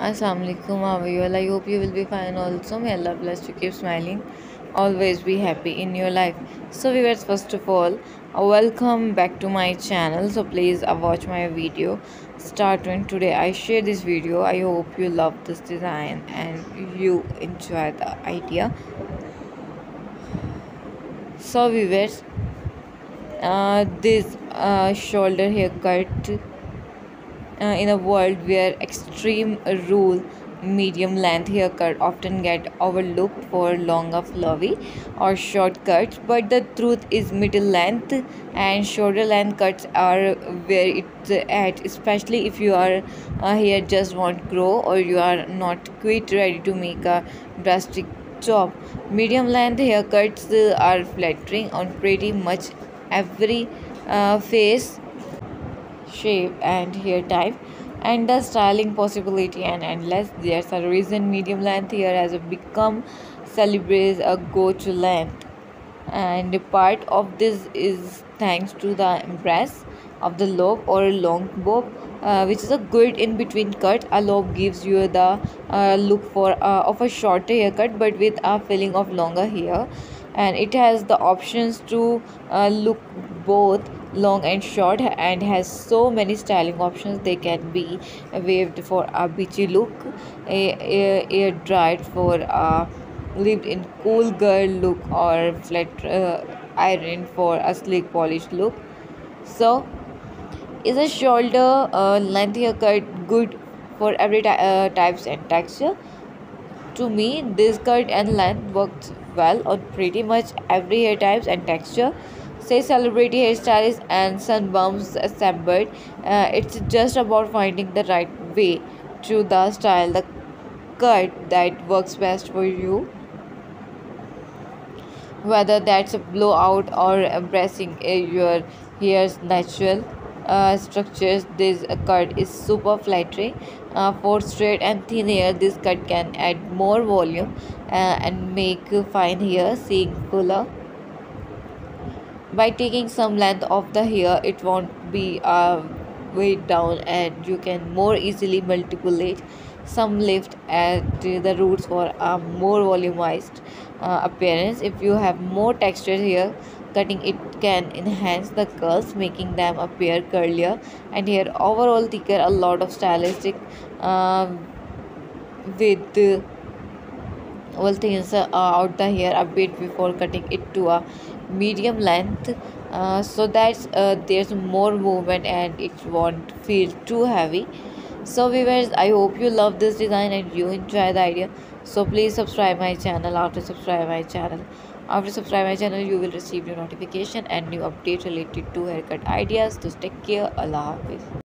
Assalamualaikum, how are you all? I hope you will be fine also. May Allah bless you. Keep smiling. Always be happy in your life. So, viewers, first of all, uh, welcome back to my channel. So, please uh, watch my video. Start today I share this video. I hope you love this design and you enjoy the idea. So, viewers, uh, this uh, shoulder haircut uh, in a world where extreme rule medium length haircut often get overlooked for longer fluffy or short cuts but the truth is middle length and shoulder length cuts are where it's at especially if you are uh, hair just won't grow or you are not quite ready to make a drastic chop. Medium length haircuts are flattering on pretty much every uh, face shape and hair type and the styling possibility and endless there's a reason medium length hair has become celebrates a go-to length. And part of this is thanks to the embrace of the lob or long bob uh, which is a good in between cut. A lob gives you the uh, look for uh, of a shorter haircut but with a feeling of longer hair and it has the options to uh, look both long and short and has so many styling options. They can be waved for a beachy look air air dried for a lived in cool girl look or flat uh, iron for a sleek polished look. So is a shoulder uh, length haircut good for every uh, types and texture to me this cut and length works well on pretty much every hair types and texture. Say celebrity hairstylists and sunbums assembled uh, it's just about finding the right way to the style the cut that works best for you. Whether that's a blowout or embracing your hair's natural uh, structures this cut is super flattering. Uh, for straight and thin hair this cut can add more volume uh, and make fine hair seem fuller. By taking some length of the hair it won't be uh, weighed down and you can more easily manipulate some lift at the roots for a more volumized uh, appearance. If you have more texture here cutting it can enhance the curls making them appear curlier. And here overall thicker a lot of stylistic uh, with uh, will thins uh, out the hair a bit before cutting it to a medium length. Uh, so that uh, there's more movement and it won't feel too heavy. So viewers i hope you love this design and you enjoy the idea. So please subscribe my channel. After subscribe my channel after subscribe my channel you will receive new notification and new update related to haircut ideas. So take care. Allah hafiz